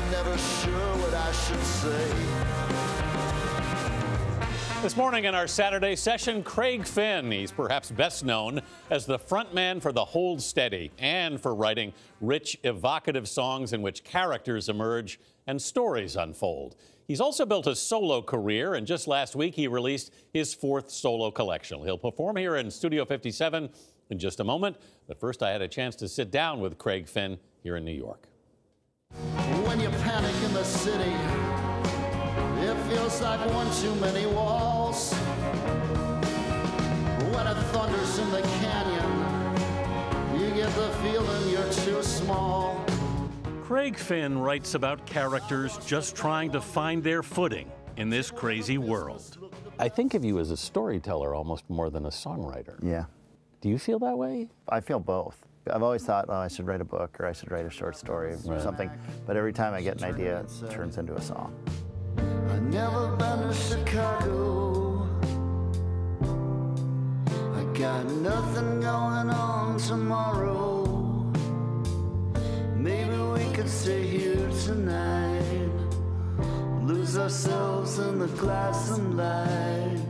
I'm never sure what I should say. This morning in our Saturday session, Craig Finn. He's perhaps best known as the frontman for the Hold Steady and for writing rich, evocative songs in which characters emerge and stories unfold. He's also built a solo career, and just last week he released his fourth solo collection. He'll perform here in Studio 57 in just a moment. But first, I had a chance to sit down with Craig Finn here in New York. When you panic in the city, it feels like one too many walls. When it thunders in the canyon, you get the feeling you're too small. Craig Finn writes about characters just trying to find their footing in this crazy world. I think of you as a storyteller almost more than a songwriter. Yeah. Do you feel that way? I feel both. I've always thought, oh, I should write a book or I should write a short story or Right. something. But every time I get an idea, it turns into a song. I never been to Chicago. I got nothing going on tomorrow. Maybe we could stay here tonight. Lose ourselves in the glass and light.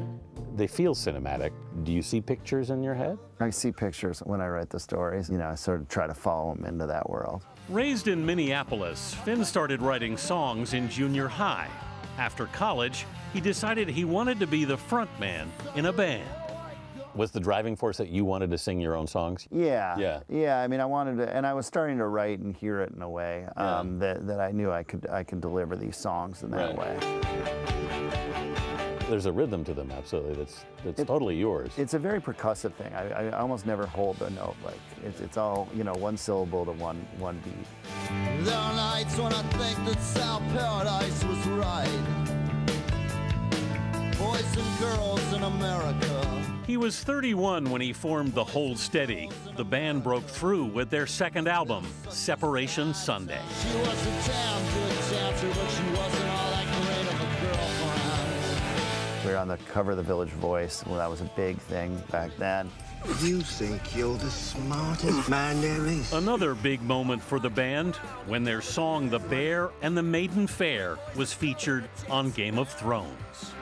They feel cinematic. Do you see pictures in your head? I see pictures when I write the stories. You know, I sort of try to follow them into that world. Raised in Minneapolis, Finn started writing songs in junior high. After college, he decided he wanted to be the frontman in a band. Was the driving force that you wanted to sing your own songs? Yeah. Yeah. Yeah. I mean, I wanted to, and I was starting to write and hear it in a way um, that, that I knew I could I could deliver these songs in that Right. way. There's a rhythm to them, absolutely. That's that's totally yours. It's a very percussive thing. I, I almost never hold a note. Like it's, it's all you know, one syllable to one one beat. There are nights when I think that Sal Paradise was right. Boys and girls in America. He was 31 when he formed the Hold Steady. The band broke through with their second album, Separation Sunday. We were on the cover of the Village Voice. Well, that was a big thing back then. You think you're the smartest man there is? Another big moment for the band when their song The Bear and the Maiden Fair was featured on Game of Thrones.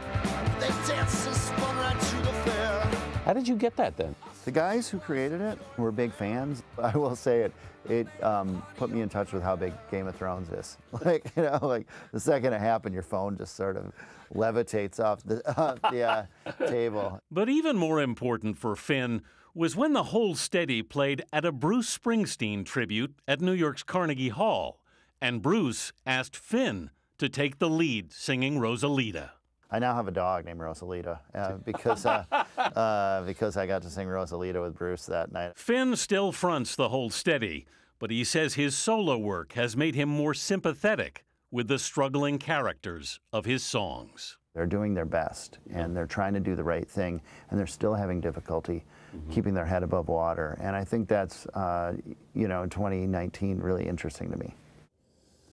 How did you get that then? The guys who created it were big fans. I will say it. It um, put me in touch with how big Game of Thrones is. Like you know, like the second it happened, your phone just sort of levitates off the, off the uh, table. But even more important for Finn was when the Hold Steady played at a Bruce Springsteen tribute at New York's Carnegie Hall, and Bruce asked Finn to take the lead singing Rosalita. I now have a dog named Rosalita uh, because uh, uh, because I got to sing Rosalita with Bruce that night. Finn still fronts the Hold Steady, but he says his solo work has made him more sympathetic with the struggling characters of his songs. They're doing their best and they're trying to do the right thing, and they're still having difficulty keeping their head above water. And I think that's, uh, you know, in 2019, really interesting to me.